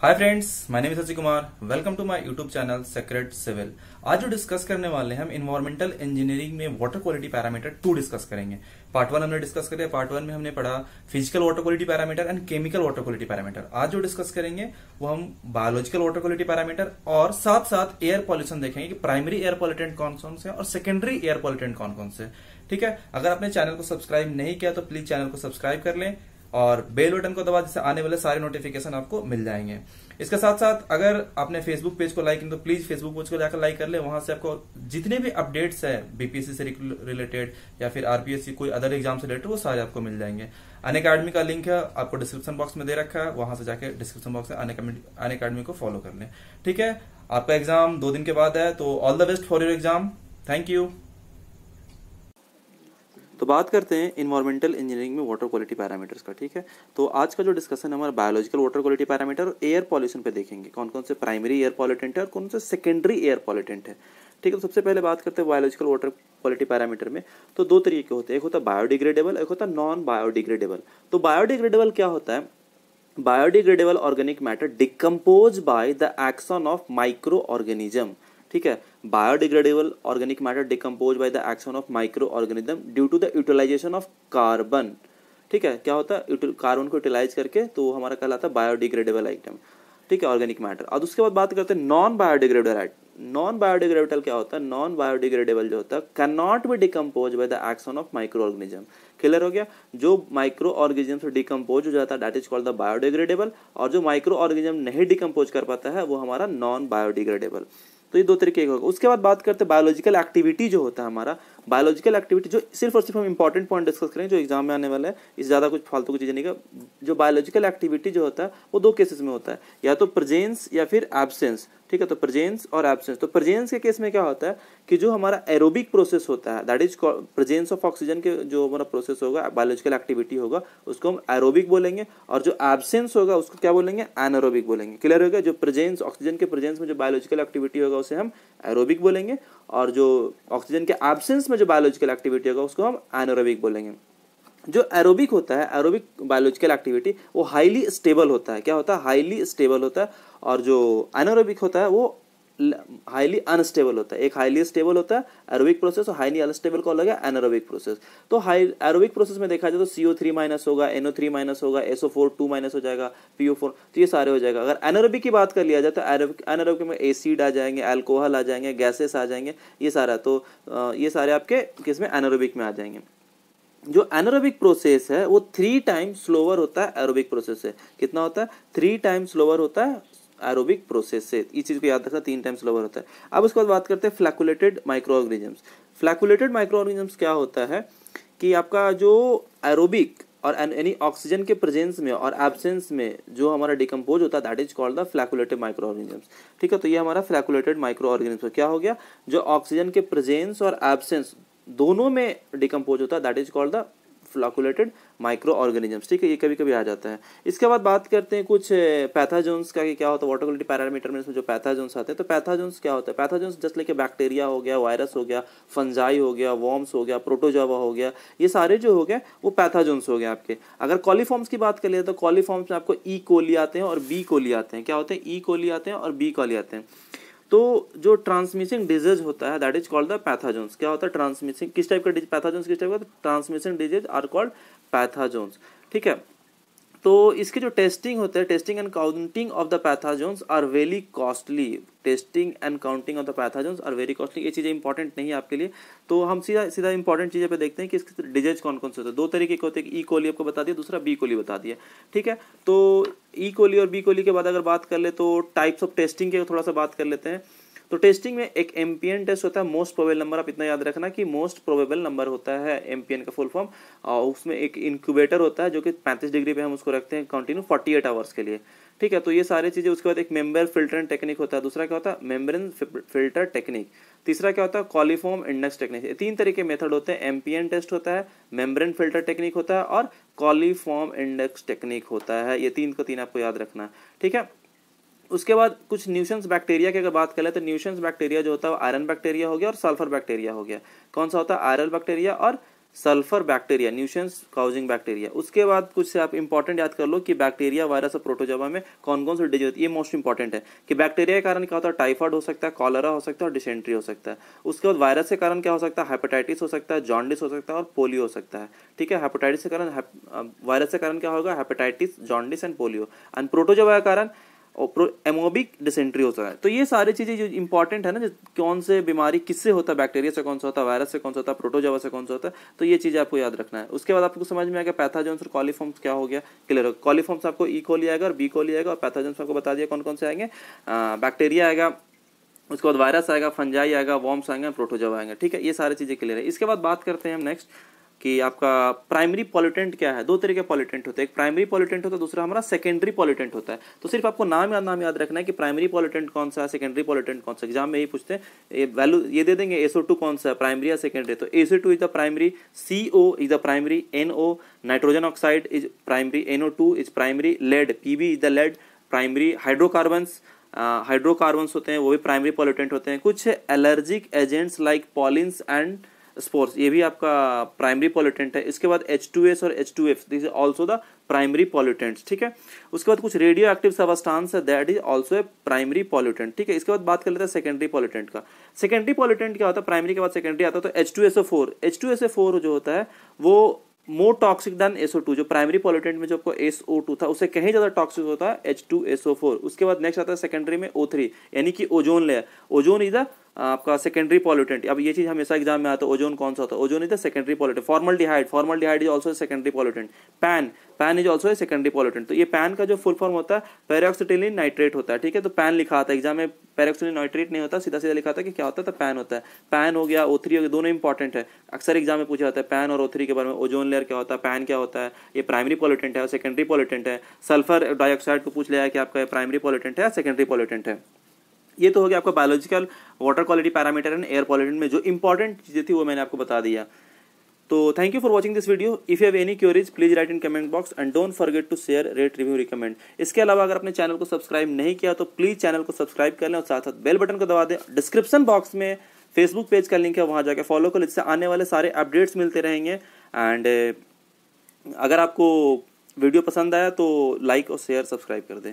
Hi friends my name Sachi Kumar welcome to my YouTube channel secret civil आज जो discuss करने वाले हैं, हम इन्वायरमेंटल इंजीनियरिंग में water quality parameter two discuss करेंगे। पार्ट वन हमने डिस्कस करें पार्ट वन में हमने पढ़ा physical water quality parameter and chemical water quality parameter आज जो डिस्कस करेंगे, वो हम बायोलॉजिकल वाटर क्वालिटी पैरामीटर और साथ साथ एयर पॉल्यूशन देखेंगे कि प्राइमरी एयर पॉल्यूटेंट कौन कौन से और सेकेंडरी एयर पॉल्यूटेंट कौन कौन से ठीक है? अगर आपने चैनल को सब्सक्राइब नहीं किया तो प्लीज़ चैनल को सब्सक्राइब कर लें। और बेल बटन को दबा जिससे आने वाले सारे नोटिफिकेशन आपको मिल जाएँगे। इसके साथ साथ अगर आपने फेसबुक पेज को लाइक तो प्लीज़ फेसबुक पेज को जाकर लाइक कर ले। वहाँ से आपको जितने भी अपडेट्स है बीपीएससी से रिलेटेड या फिर आरपीएससी कोई अदर एग्ज़ाम से रिलेटेड वो सारे आपको मिल जाएँगे। अन अकेडमी का लिंक है, आपको डिस्क्रिप्शन बॉक्स में दे रखा है, वहाँ से जाकर डिस्क्रिप्शन बॉक्स अन अकेडमी को फॉलो कर लें। ठीक है? आपका एग्ज़ाम दो दिन के बाद है तो all the best for your exam thank you तो बात करते हैं इन्वायरमेंटल इंजीनियरिंग में वाटर क्वालिटी पैरामीटर्स का, ठीक है? तो आज का जो डिस्कशन हमारा बायोलॉजिकल वाटर क्वालिटी पैरामीटर और एयर पॉल्यूशन पे देखेंगे। कौन कौन से प्राइमरी एयर पॉल्यूटेंट है और कौन से सेकेंडरी एयर पॉल्यूटेंट है, ठीक है? तो सबसे पहले बात करते हैं बायोलॉजिकल वाटर क्वालिटी पैरामीटर में। तो दो तरीके के होते हैं, एक होता है बायोडिग्रेडेबल एक होता है नॉन बायोडिग्रेडेबल तो बायोडिग्रेडेबल क्या होता है? Biodegradable organic matter decompose by the action of micro organism ठीक है? Biodegradable organic matter decompose by the action of micro organism due to the utilization of carbon ठीक है? क्या होता है? कार्बन को यूटिलाइज करके तो हमारा कहलाता है बायोडिग्रेडेबल आइटम ठीक है? ऑर्गेनिक मैटर और उसके बाद बात करते हैं नॉन बायोडिग्रेडेबल नॉन बायोडिग्रेडेबल क्या होता है? नॉन बायोडिग्रेडेबल जो होता है can not be decompose by the action of micro organism clear हो गया? जो माइक्रो ऑर्गेनिज्म से डिकम्पोज हो जाता है that is called the biodegradable और जो माइक्रो ऑर्गेनिज्म नहीं डिकम्पोज कर पाता है, वो हमारा नॉन बायोडिग्रेडेबल तो ये दो तरीके का होगा। उसके बाद बात करते हैं बायोलॉजिकल एक्टिविटी जो होता है हमारा। बायोलॉजिकल एक्टिविटी जो सिर्फ़ और सिर्फ़ हम इंपॉर्टेंट पॉइंट डिस्कस करें जो एग्ज़ाम में आने वाला है, इस ज़्यादा कुछ फालतू की चीज़ें नहीं का जो बायोलॉजिकल एक्टिविटी जो होता है, वो दो केसेस में होता है। या तो प्रजेंस या फिर एबसेंस ठीक है? तो प्रजेंस और एबसेंस तो प्रजेंस के केस में क्या होता है कि जो हमारा एरोबिक प्रोसेस होता है that is presence of oxygen के जो हमारा प्रोसेस होगा बायोलॉजिकल एक्टिविटी होगा, उसको हम एरोबिक बोलेंगे। और जो एबसेंस होगा, उसको क्या बोलेंगे? एनएरोबिक बोलेंगे। क्लियर होगा जो प्रेजेंस ऑक्सीजन के प्रेजेंस में जो बायोलॉजिकल एक्टिविटी होगा, उसे हम एरोबिक बोलेंगे। और जो ऑक्सीजन के एबसेंस में जो बायोलॉजिकल एक्टिविटी होगा, उसको हम एनोरोबिक बोलेंगे। जो एरोबिक होता है एरोबिक बायोलॉजिकल एक्टिविटी वो हाईली स्टेबल होता है। क्या होता है? हाईली स्टेबल होता है। और जो एनोरोबिक होता है, वो हाईली अनस्टेबल होता है। एक हाईली स्टेबल होता है एरोबिक प्रोसेस और हाईली अनस्टेबल का अलग है प्रोसेस तो हाई एरोबिक प्रोसेस में देखा जाए तो सीओ थ्री माइनस होगा एनओ थ्री माइनस होगा एसओ फोर टू माइनस हो जाएगा पीओ फोर तो ये सारे हो जाएगा। अगर एनोरोबिक की बात कर लिया जाए तो एनोरोबिक में एसिड आ जाएँगे एल्कोहल आ जाएँगे गैसेस आ जाएँगे, ये सारा तो ये सारे आपके किसमें? एनोरोबिक में आ जाएँगे। जो एनोरोबिक प्रोसेस है, वो थ्री टाइम स्लोवर होता है एरोबिक प्रोसेस से। कितना होता है? थ्री टाइम स्लोवर होता है एरोबिक प्रोसेस से। इस चीज़ को याद रखना, तीन टाइम स्लोवर होता है। अब उसके बाद बात करते हैं flocculated micro organisms flocculated micro organisms क्या होता है कि आपका जो एरोबिक और यानी ऑक्सीजन के प्रेजेंस में और एब्सेंस में जो हमारा डिकम्पोज होता है that is called the flocculated micro organisms ठीक है तो ये हमारा फ्लैकुलेटेड माइक्रो ऑर्गेनिज्म क्या हो गया? जो ऑक्सीजन के प्रेजेंस और एब्सेंस दोनों में डिकम्पोज होता है that is called the flocculated micro organisms ठीक है, ये कभी कभी आ जाता है। इसके बाद बात करते हैं कुछ पैथाजोन्स का कि क्या होता है वाटर क्वालिटी पैरामीटर में जो पैथाजोन्स आते हैं तो पैथाजोन्स क्या होता है? पैथाजोन्स जस्ट लेके बैक्टीरिया हो गया वायरस हो गया फंजाई हो गया वॉर्म्स हो गया प्रोटोजावा हो गया, ये सारे जो हो गए, वो पैथाजोन्स हो गए आपके। अगर कॉलीफॉर्म्स की बात कर तो कॉलीफॉर्म्स में आपको ई e. कोली आते हैं और बी कोली आते हैं। क्या होते हैं? ई e. कोली आते हैं और बी कोली आते हैं। तो जो ट्रांसमिशन डिज़ीज़ होता है that is called the pathogens क्या होता है? ट्रांसमिशन किस टाइप का पैथाजोन्स किस टाइप का transmission disease are called pathogens ठीक है? तो इसके जो टेस्टिंग होते हैं testing and counting of the pathogens are very costly testing and counting of the pathogens are very costly ये चीज़ें इंपॉर्टेंट नहीं है आपके लिए। तो हम सीधा सीधा इंपॉर्टेंट चीज़ें पे देखते हैं कि इसके डिजेज कौन कौन से होते हैं। दो तरीके के होते हैं ई कोली आपको बता दिया, दूसरा बी कोली बता दिया, ठीक है? तो ई कोली और बी कोली के बाद अगर बात कर ले तो टाइप्स ऑफ़ टेस्टिंग के थोड़ा सा बात कर लेते हैं। तो टेस्टिंग में एक एमपीएन टेस्ट होता है मोस्ट प्रोबेबल नंबर आप इतना याद रखना कि मोस्ट प्रोबेबल नंबर होता है एमपीएन का फुल फॉर्म और उसमें एक इंक्यूबेटर होता है जो कि 35 डिग्री पे हम उसको रखते हैं कंटिन्यू 48 आवर्स के लिए। ठीक है तो ये सारी चीज़ें, उसके बाद एक मेंबर फ़िल्टर टेक्निक होता है, दूसरा क्या होता है? मेम्ब्रेन फ़िल्टर टेक्निक तीसरा क्या होता है? कॉलीफॉर्म इंडेक्स टेक्निक तीन तरीके मेथड होते हैं। एमपीएन टेस्ट होता है मेम्ब्रेन फ़िल्टर टेक्निक होता है और कॉलीफॉर्म इंडेक्स टेक्निक होता है। ये तीन को तीन आपको याद रखना ठीक है? उसके बाद कुछ न्यूशंस बैक्टीरिया की अगर बात करें तो न्यूशंस बैक्टीरिया जो होता है आयरन बैक्टीरिया हो गया और सल्फ़र बैक्टीरिया हो गया। कौन सा होता है? आयरन बैक्टीरिया और sulphur bacteria nuisance causing bacteria उसके बाद कुछ से आप इंपॉर्टेंट याद कर लो कि बैक्टीरिया वायरस और प्रोटोजोवा में कौन कौन से डिज़ीज़ होती है? ये मोस्ट इंपॉर्टेंट है कि बैक्टीरिया के कारण क्या होता है? टाइफाइड हो सकता है कॉलरा हो सकता है और डिसेंट्री हो सकता है। उसके बाद वायरस के कारण क्या हो सकता है? हेपेटाइटिस हो सकता है जॉन्डिस हो सकता है और पोलियो हो सकता है। ठीक है? हेपेटाइटिस के कारण वायरस के कारण क्या होगा? Hepatitis jaundice and polio and protozoa के कारण एमोबिक डिसेंट्री होता है। तो ये सारी चीज़ें जो इंपॉर्टेंट है ना कौन से बीमारी किससे होता है? बैक्टीरिया से कौन सा होता है? वायरस से कौन सा होता है? प्रोटोजोवा से कौन सा होता है? तो ये चीज़ आपको याद रखना है। उसके बाद आपको समझ में आएगा पैथाजोन्स और कॉलीफॉर्म्स क्या हो गया? क्लियर हो कॉलीफॉर्म्स आपको ई कोली आएगा और बी कोली आएगा और पैथाजोन्स आपको बता दिया कौन कौन से आएँगे? बैक्टीरिया आएगा, उसके बाद वायरस आएगा फंजाई आएगा वॉम्स आएँगे प्रोटोजोवा आएँगे। ठीक है? ये सारी चीज़ें क्लियर है। इसके बाद बात करते हैं हम नेक्स्ट कि आपका प्राइमरी पॉलिटेंट क्या है? दो तरह के पॉलिटेंट होते हैं। एक प्राइमरी पॉलिटेंट होता है, दूसरा हमारा सेकेंडरी पॉलिटेंट होता है। तो सिर्फ़ आपको नाम या नाम याद रखना है कि प्राइमरी पॉलिटेंट कौन सा है सेकेंडरी पॉलिटेंट कौन सा एग्ज़ाम में यही पूछते हैं, ये वैल्यू ये दे देंगे एसओ टू कौन सा है प्राइमरी या सेकेंडरी तो SO two is the primary C O is the primary N O nitrogen oxide is primary NO two is primary lead PB is the lead primary hydrocarbons hydrocarbons होते हैं, वो भी primary pollutant होते हैं। कुछ allergic agents like pollens and spores ये भी आपका प्राइमरी पॉलिटेंट है। इसके बाद एच टू एस और H two F this is also the primary pollutants ठीक है? उसके बाद कुछ रेडियो एक्टिव सबस्टांस है that is also a primary pollutant ठीक है? इसके बाद बात कर लेते हैं सेकेंडरी पॉल्यूटेंट का। सेकेंडरी पॉल्यूटेंट क्या होता है? प्राइमरी के बाद सेकेंडरी आता है तो H two S O four H two S O four जो होता है, वो मोर टॉक्सिक देन SO2 जो प्राइमरी पॉल्यूटेंट में जो आपको SO2 था, उससे कहीं ज़्यादा टॉक्सिक होता है H2SO4 उसके बाद नेक्स्ट आता है सेकेंडरी में O3 यानी कि ozone layer ozone is the आपका सेकेंडरी पॉल्यूटेंट अब ये चीज़ हमेशा एग्ज़ाम में आता है ओजोन कौन सा होता है? Ozone is the secondary pollutant formaldehyde formaldehyde is also secondary pollutant PAN PAN is also secondary pollutant तो ये पैन का जो फुल फॉर्म होता है पेरोक्सिटिलिन नाइट्रेट होता है, ठीक है? तो पैन लिखा आता है एग्ज़ाम में पेरोक्सिटिलिन नाइट्रेट नहीं होता सीधा सीधा लिखा था कि क्या होता है? तो पैन होता है. पैन हो गया ओथ्री हो गया, दोनों इंपॉर्टेंट है. अक्सर एग्ज़ाम में पूछा जाता है पैन और ओथ्री के बारे में ओजोन लेयर क्या होता है? पैन क्या होता है? ये प्राइमरी पॉल्यूटेंट है और सेकेंडरी पॉल्यूटेंट है. सल्फ़र डाइऑक्साइड को पूछ लिया है कि आपका प्राइमरी पॉल्यूटेंट है या सेकेंडरी पॉल्यूटेंट है? ये तो हो गया आपका biological water quality parameter and air quality में जो इंपॉर्टेंट चीज़ें थी वो मैंने आपको बता दिया। तो thank you for watching this video if you have any queries please write in comment box and don't forget to share rate review recommend इसके अलावा अगर अपने चैनल को सब्सक्राइब नहीं किया तो प्लीज़ चैनल को सब्सक्राइब कर लें और साथ साथ बेल बटन को दबा दें। डिस्क्रिप्शन बॉक्स में फेसबुक पेज का लिंक है, वहाँ जाकर फॉलो कर इससे आने वाले सारे अपडेट्स मिलते रहेंगे। एंड अगर आपको वीडियो पसंद आया तो लाइक और शेयर सब्सक्राइब कर दें।